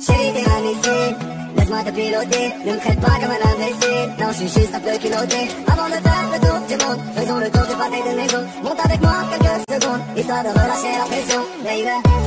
Chérie, t'es un laisse-moi te piloter Ne me traite pas comme un imbécile Non, je suis juste un peu culotté. Avant de faire le tour du monde Faisons le tour du pâté de maison. Monte avec moi quelques secondes Histoire de relâcher la pression, baby.